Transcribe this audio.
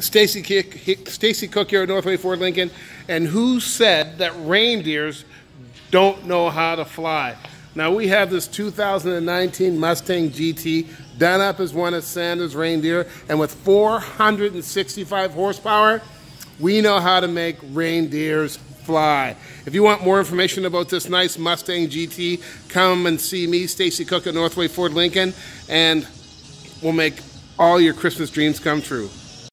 Stacy Cook here at Northway Ford Lincoln, and who said that reindeers don't know how to fly? Now we have this 2019 Mustang GT done up as one of Santa's reindeer, and with 465 horsepower, we know how to make reindeers fly. If you want more information about this nice Mustang GT, come and see me, Stacy Cook at Northway Ford Lincoln, and we'll make all your Christmas dreams come true.